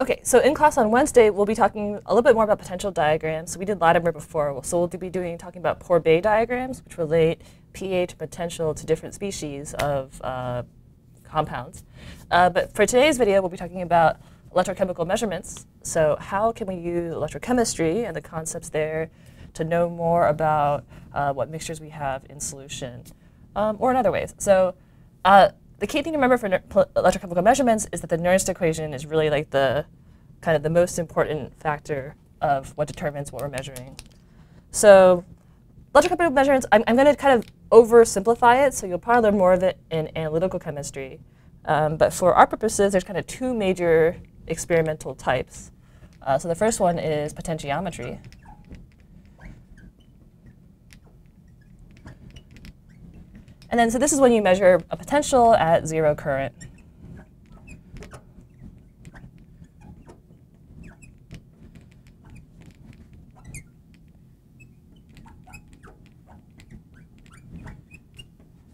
Okay, so in class on Wednesday, we'll be talking a little bit more about potential diagrams. So we did Latimer before, so we'll be doing talking about Pourbaix diagrams, which relate pH potential to different species of uh, compounds. Uh, but for today's video, we'll be talking about electrochemical measurements. So how can we use electrochemistry and the concepts there to know more about uh, what mixtures we have in solution, um, or in other ways. So uh, the key thing to remember for electrochemical measurements is that the Nernst equation is really like the kind of the most important factor of what determines what we're measuring. So electrochemical measurements, I'm, I'm going to kind of oversimplify it, so you'll probably learn more of it in analytical chemistry. Um, but for our purposes, there's kind of two major experimental types. Uh, so the first one is potentiometry. And then, so this is when you measure a potential at zero current.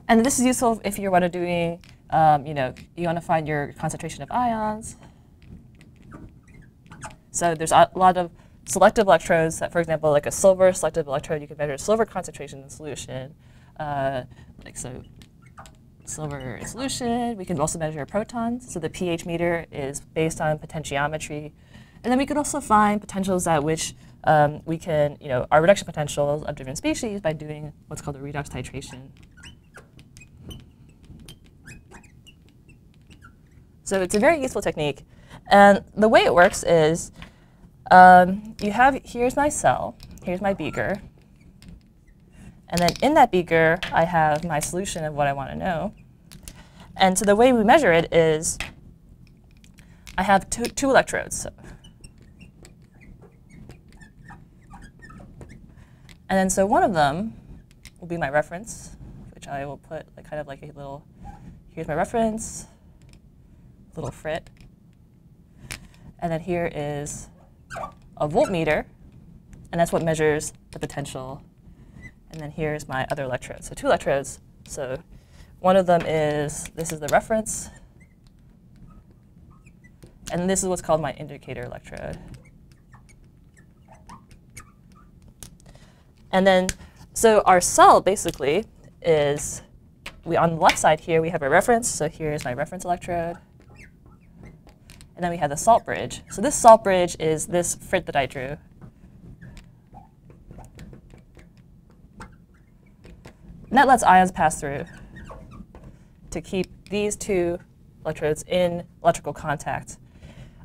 And this is useful if you want to doing, um, you know, you want to find your concentration of ions. So there's a lot of selective electrodes that, for example, like a silver selective electrode, you can measure silver concentration in solution. Uh, like so silver solution. We can also measure protons. So the pH meter is based on potentiometry. And then we can also find potentials at which um, we can, you know, our reduction potentials of different species by doing what's called a redox titration. So it's a very useful technique. And the way it works is um, you have, here's my cell, here's my beaker. And then in that beaker, I have my solution of what I want to know. And so the way we measure it is I have two, two electrodes. So. And then so one of them will be my reference, which I will put like kind of like a little, here's my reference, little frit. And then here is a voltmeter, and that's what measures the potential and then here's my other electrode. So two electrodes. So one of them is, this is the reference. And this is what's called my indicator electrode. And then, so our cell basically is, we on the left side here, we have a reference. So here's my reference electrode. And then we have the salt bridge. So this salt bridge is this frit that I drew. And that lets ions pass through to keep these two electrodes in electrical contact.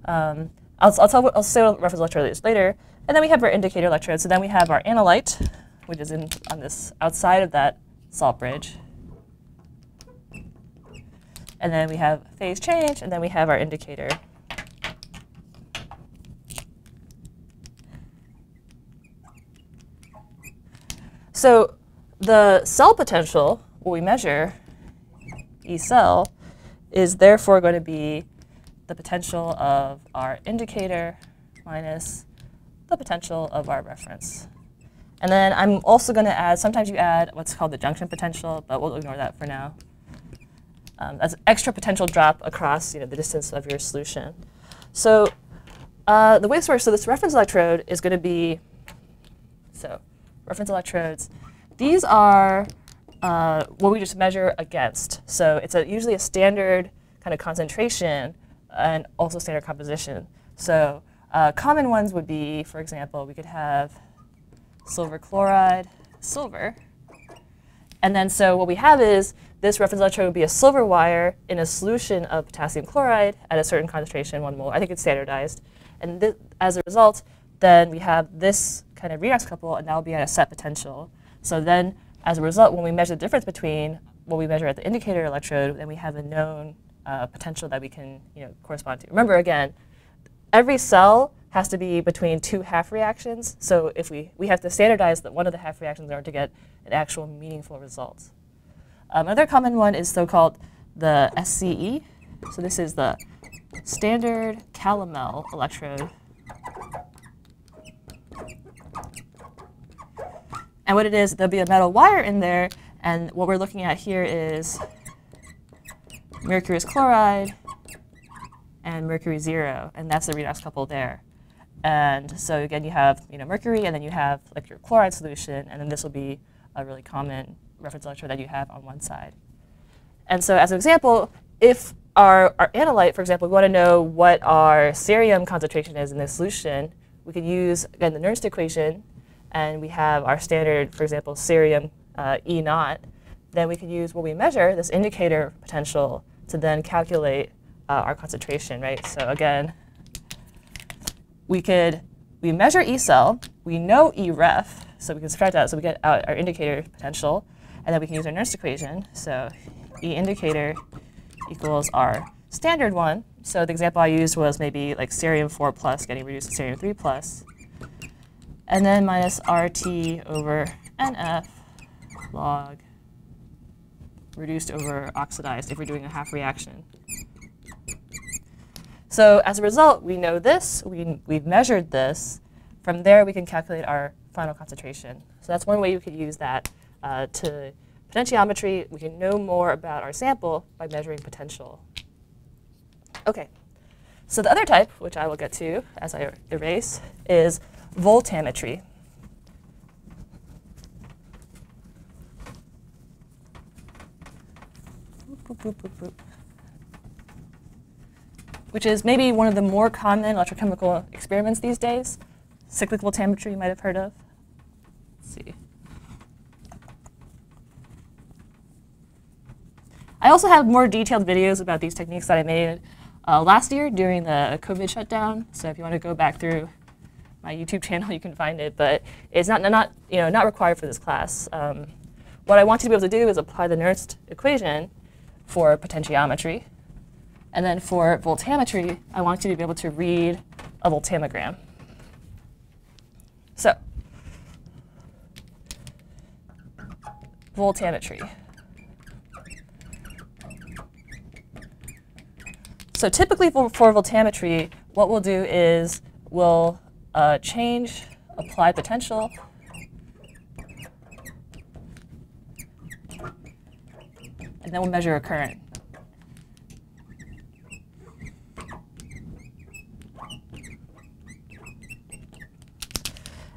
Um, I'll, I'll, tell, I'll say reference electrodes later. And then we have our indicator electrodes. So then we have our analyte, which is in, on this outside of that salt bridge. And then we have phase change, and then we have our indicator. So the cell potential, what we measure, E cell, is therefore going to be the potential of our indicator minus the potential of our reference. And then I'm also going to add, sometimes you add what's called the junction potential, but we'll ignore that for now. Um, that's extra potential drop across you know, the distance of your solution. So uh, the way this works, so this reference electrode is going to be, so reference electrodes, these are uh, what we just measure against. So it's a, usually a standard kind of concentration and also standard composition. So uh, common ones would be, for example, we could have silver chloride, silver. And then so what we have is this reference electrode would be a silver wire in a solution of potassium chloride at a certain concentration, one mole. I think it's standardized. And as a result, then we have this kind of redox couple, and that will be at a set potential. So then, as a result, when we measure the difference between what we measure at the indicator electrode, then we have a known uh, potential that we can you know, correspond to. Remember, again, every cell has to be between two half reactions. So if we, we have to standardize that one of the half reactions in order to get an actual meaningful result. Um, another common one is so-called the SCE. So this is the standard calomel electrode. And what it is, there'll be a metal wire in there, and what we're looking at here is mercurous chloride and mercury 0, and that's the redox couple there. And so again, you have you know, mercury, and then you have like your chloride solution, and then this will be a really common reference electrode that you have on one side. And so as an example, if our, our analyte, for example, we want to know what our cerium concentration is in this solution, we could use, again, the Nernst equation, and we have our standard, for example, cerium uh, E naught, then we could use what we measure, this indicator potential, to then calculate uh, our concentration, right? So again, we could, we measure E cell, we know E ref, so we can subtract that, so we get out our indicator potential, and then we can use our Nernst equation. So E indicator equals our standard one. So the example I used was maybe like cerium 4 plus getting reduced to cerium 3 plus, and then minus RT over NF log reduced over oxidized if we're doing a half reaction. So as a result, we know this, we, we've measured this. From there, we can calculate our final concentration. So that's one way you could use that uh, to potentiometry. We can know more about our sample by measuring potential. OK, so the other type, which I will get to as I erase, is voltammetry. Which is maybe one of the more common electrochemical experiments these days. Cyclic voltammetry you might have heard of. Let's see. I also have more detailed videos about these techniques that I made uh, last year during the COVID shutdown. So if you want to go back through my YouTube channel, you can find it. But it's not, not, you know, not required for this class. Um, what I want you to be able to do is apply the Nernst equation for potentiometry. And then for voltammetry, I want you to be able to read a voltammogram. So, voltammetry. So typically for, for voltammetry, what we'll do is we'll uh, change applied potential and then we'll measure a current.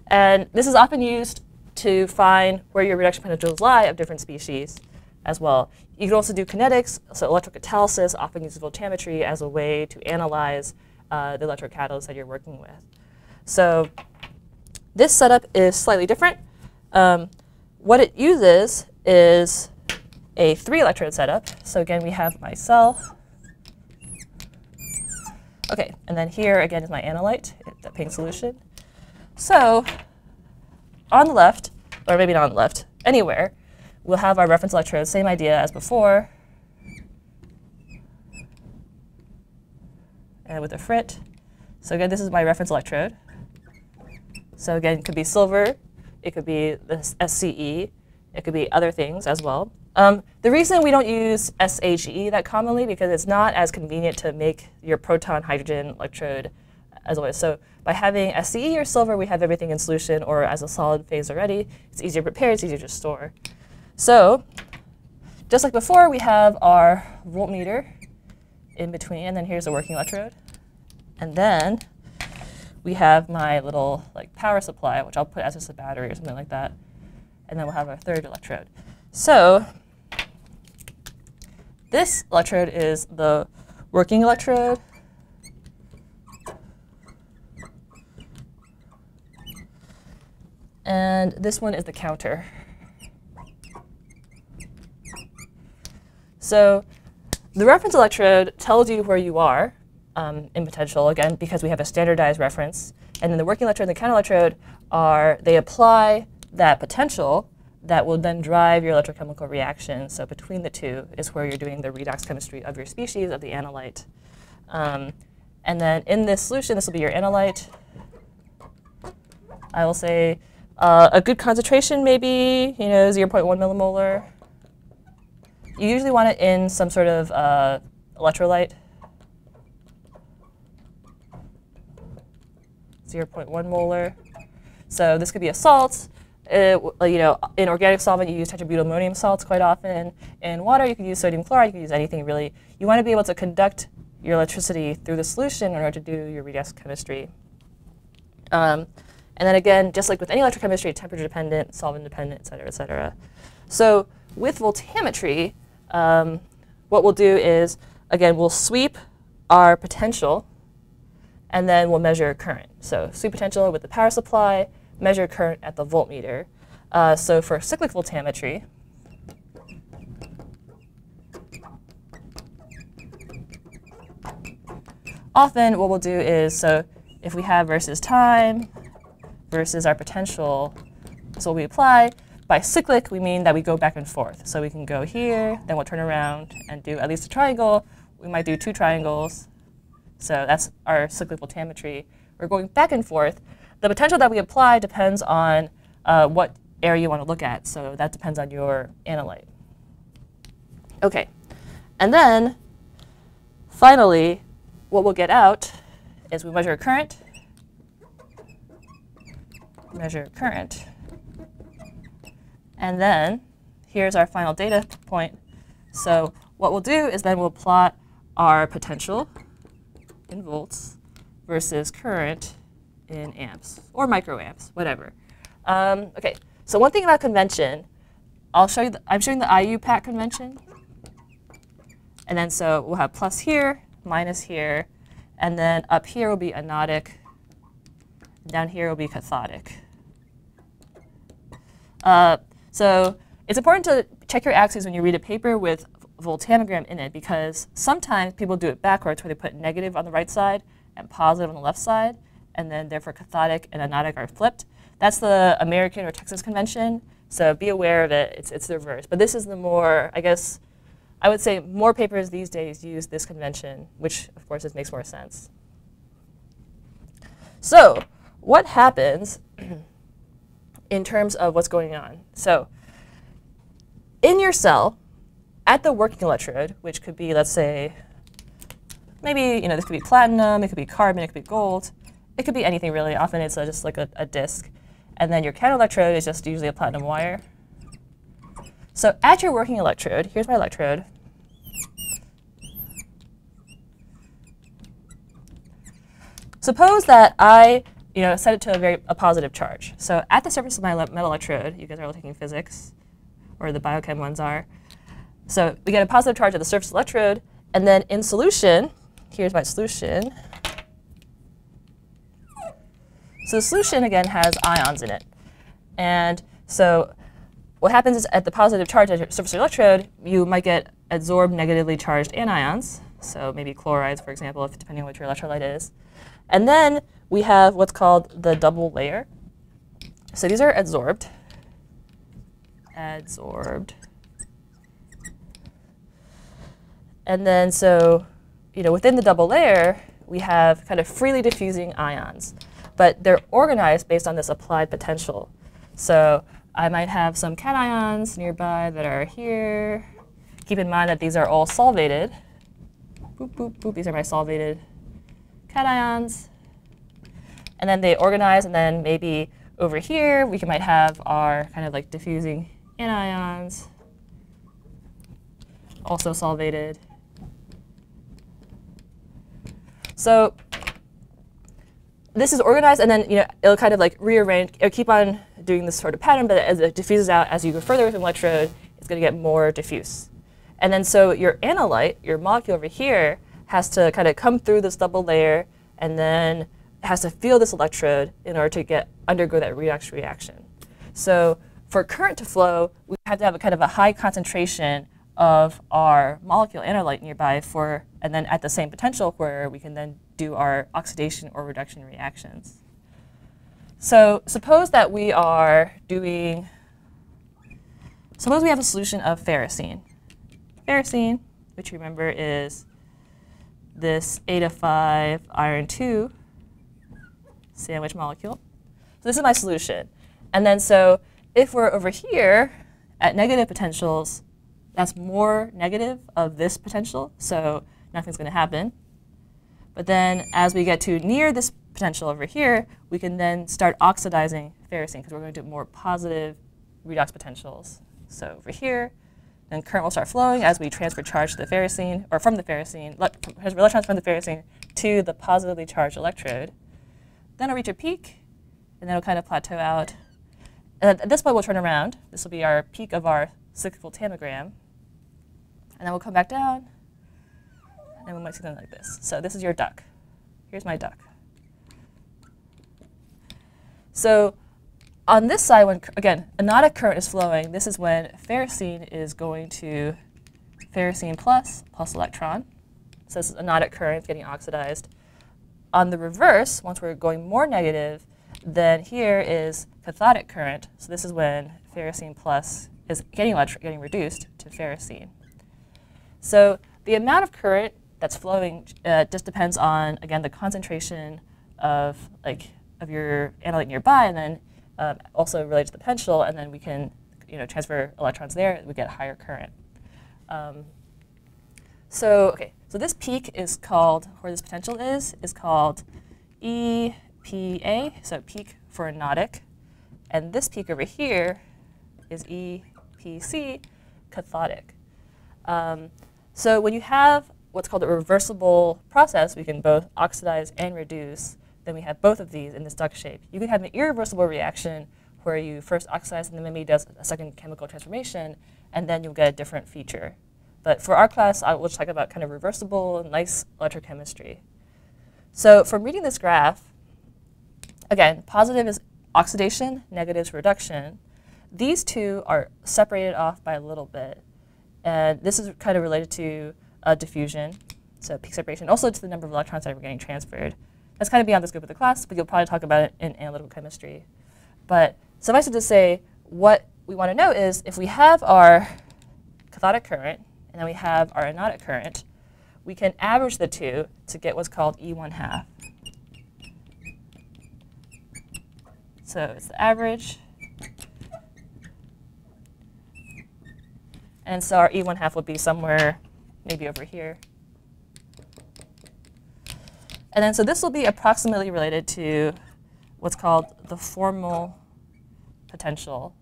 And this is often used to find where your reduction potentials lie of different species as well. You can also do kinetics, so electrocatalysis often uses voltammetry as a way to analyze uh, the electrocatalysts that you're working with. So this setup is slightly different. Um, what it uses is a three electrode setup. So again, we have myself. Okay, and then here again is my analyte, the pink solution. So on the left, or maybe not on the left, anywhere, we'll have our reference electrode, same idea as before. And with a frit. So again, this is my reference electrode. So again, it could be silver, it could be the SCE, it could be other things as well. Um, the reason we don't use SHE that commonly because it's not as convenient to make your proton hydrogen electrode as always. So by having SCE or silver, we have everything in solution or as a solid phase already. It's easier to prepare, it's easier to store. So just like before, we have our voltmeter in between, and then here's a working electrode. And then we have my little like power supply, which I'll put as just a battery or something like that. And then we'll have our third electrode. So this electrode is the working electrode. And this one is the counter. So the reference electrode tells you where you are um, in potential, again, because we have a standardized reference. And then the working electrode and the counter electrode are, they apply that potential that will then drive your electrochemical reaction. So between the two is where you're doing the redox chemistry of your species, of the analyte. Um, and then in this solution, this will be your analyte. I will say uh, a good concentration maybe, you know, 0.1 millimolar. You usually want it in some sort of uh, electrolyte. 0.1 molar. So this could be a salt, uh, you know, in organic solvent, you use tetrabutylammonium salts quite often. In water, you can use sodium chloride. You can use anything really. You want to be able to conduct your electricity through the solution in order to do your redox chemistry. Um, and then again, just like with any electrochemistry, temperature dependent, solvent dependent, et cetera, et cetera. So with voltammetry, um, what we'll do is, again, we'll sweep our potential, and then we'll measure current. So sweep potential with the power supply, measure current at the voltmeter. Uh, so for cyclic voltammetry, often what we'll do is, so if we have versus time versus our potential, so we apply. By cyclic, we mean that we go back and forth. So we can go here, then we'll turn around and do at least a triangle. We might do two triangles. So that's our cyclic voltammetry. We're going back and forth. The potential that we apply depends on uh, what area you want to look at. So that depends on your analyte. OK. And then, finally, what we'll get out is we measure a current, measure current, and then here's our final data point. So what we'll do is then we'll plot our potential in volts versus current in amps or microamps, whatever. Um, okay, so one thing about convention, I'll show you. The, I'm showing the IUPAC convention, and then so we'll have plus here minus here, and then up here will be anodic, down here will be cathodic. Uh, so it's important to check your axes when you read a paper with voltammogram in it because sometimes people do it backwards where they put negative on the right side and positive on the left side, and then therefore cathodic and anodic are flipped. That's the American or Texas convention, so be aware of it. It's, it's the reverse. But this is the more, I guess, I would say more papers these days use this convention, which of course makes more sense. So what happens in terms of what's going on? So in your cell, at the working electrode, which could be, let's say, maybe, you know, this could be platinum, it could be carbon, it could be gold. It could be anything really. Often it's just like a, a disk. And then your cathode electrode is just usually a platinum wire. So at your working electrode, here's my electrode. Suppose that I you know, set it to a very a positive charge. So at the surface of my metal electrode, you guys are all taking physics, or the biochem ones are. So we get a positive charge at the surface electrode, and then in solution, here's my solution. So the solution, again, has ions in it. And so what happens is at the positive charge at your surface electrode, you might get adsorbed negatively charged anions, so maybe chlorides, for example, if, depending on what your electrolyte is. And then we have what's called the double layer. So these are adsorbed. Adsorbed. And then so, you know, within the double layer, we have kind of freely diffusing ions. But they're organized based on this applied potential. So I might have some cations nearby that are here. Keep in mind that these are all solvated. Boop, boop, boop. These are my solvated cations. And then they organize, and then maybe over here, we might have our kind of like diffusing anions, also solvated. So this is organized, and then you know it'll kind of like rearrange. It'll keep on doing this sort of pattern, but as it diffuses out, as you go further with an electrode, it's going to get more diffuse. And then so your analyte, your molecule over here, has to kind of come through this double layer, and then has to feel this electrode in order to get undergo that redox reaction. So for current to flow, we have to have a kind of a high concentration of our molecule analyte nearby for, and then at the same potential where we can then do our oxidation or reduction reactions. So suppose that we are doing, suppose we have a solution of ferrocene. Ferrocene, which remember is this 8 of 5 iron 2 sandwich molecule. So this is my solution. And then so if we're over here at negative potentials, that's more negative of this potential, so nothing's going to happen. But then as we get to near this potential over here, we can then start oxidizing ferrocene because we're going to do more positive redox potentials. So over here, and current will start flowing as we transfer charge to the ferrocene, or from the ferrocene, transfer electrons from the ferrocene to the positively charged electrode. Then it'll reach a peak, and then it'll kind of plateau out. And at this point, we'll turn around. This will be our peak of our cyclic voltammogram. And then we'll come back down, and we might see something like this. So this is your duck. Here's my duck. So on this side, when again, anodic current is flowing, this is when ferrocene is going to ferrocene plus, plus electron. So this is anodic current getting oxidized. On the reverse, once we're going more negative, then here is cathodic current. So this is when ferrocene plus is getting, getting reduced to ferrocene. So the amount of current that's flowing uh, just depends on, again, the concentration of, like, of your analyte nearby, and then um, also related to the potential, and then we can you know, transfer electrons there, we get higher current. Um, so, okay, so this peak is called, where this potential is, is called EPA, so peak for anodic. And this peak over here is EPC, cathodic. Um, so when you have what's called a reversible process, we can both oxidize and reduce, then we have both of these in this duck shape. You can have an irreversible reaction where you first oxidize and then maybe does a second chemical transformation, and then you'll get a different feature. But for our class, I will talk about kind of reversible, nice electrochemistry. So from reading this graph, again, positive is oxidation, negative is reduction. These two are separated off by a little bit. And this is kind of related to uh, diffusion, so peak separation, also to the number of electrons that are getting transferred. That's kind of beyond the scope of the class, but you'll probably talk about it in analytical chemistry. But suffice it to say, what we want to know is if we have our cathodic current, and then we have our anodic current, we can average the two to get what's called E1 half. So it's the average. And so our E1 half would be somewhere maybe over here. And then so this will be approximately related to what's called the formal potential.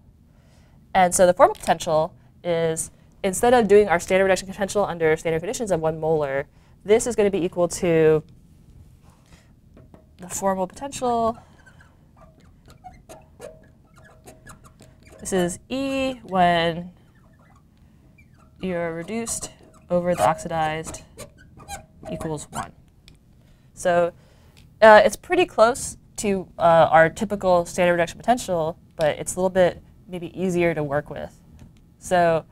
And so the formal potential is instead of doing our standard reduction potential under standard conditions of one molar, this is going to be equal to the formal potential. This is E when you're reduced over the oxidized equals 1. So uh, it's pretty close to uh, our typical standard reduction potential, but it's a little bit maybe easier to work with. So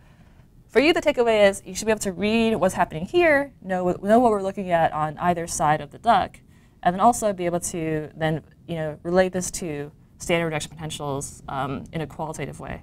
for you, the takeaway is you should be able to read what's happening here, know, know what we're looking at on either side of the duck, and then also be able to then you know relate this to standard reduction potentials um, in a qualitative way.